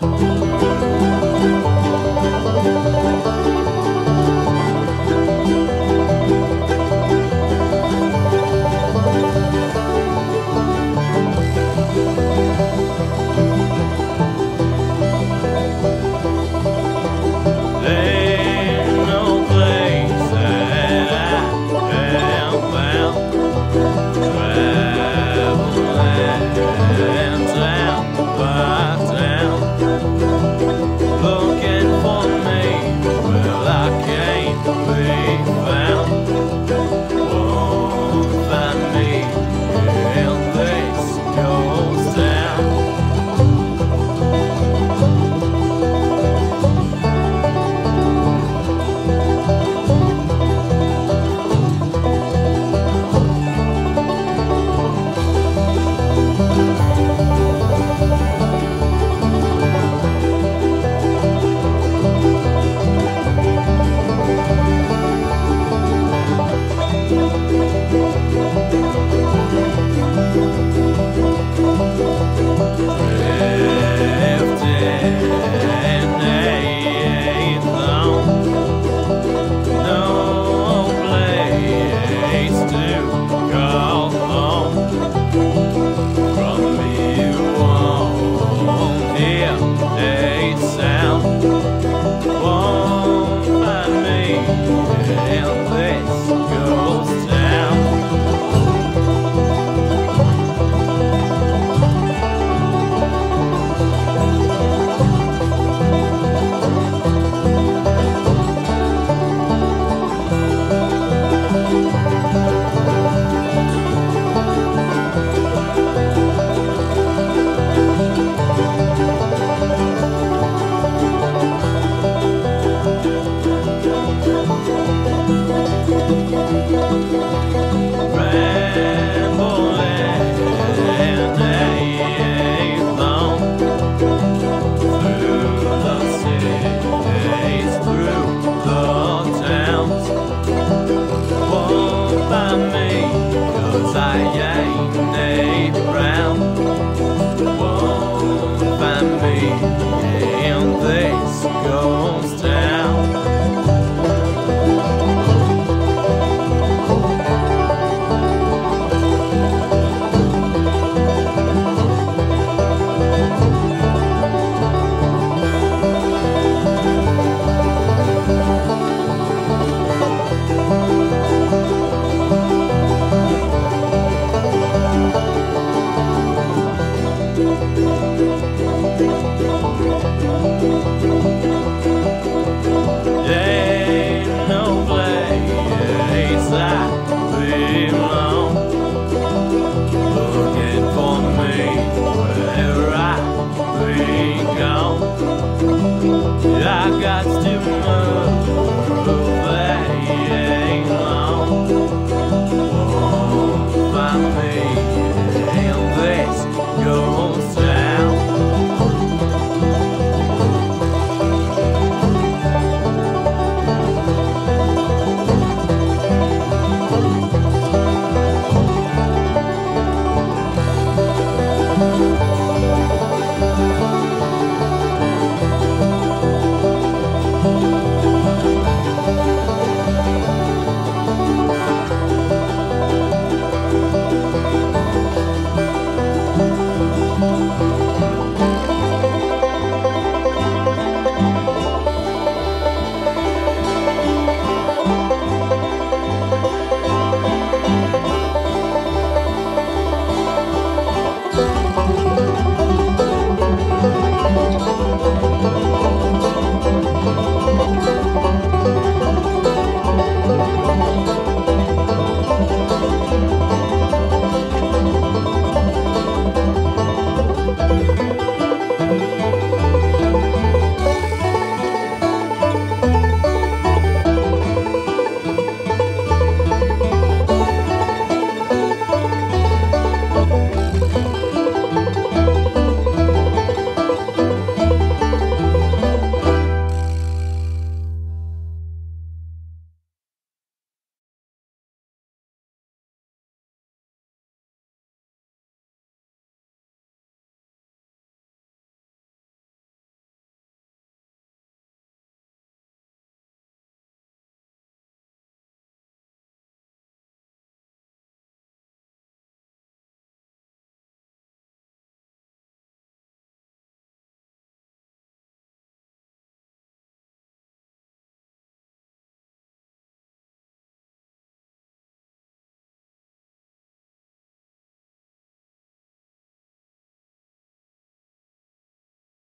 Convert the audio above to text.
Ain't I ain't I got